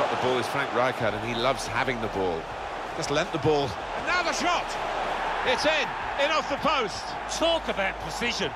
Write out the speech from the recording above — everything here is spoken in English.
got the ball is Frank Rijkaard, and he loves having the ball. Just lent the ball. And now the shot! It's in, in off the post. Talk about precision.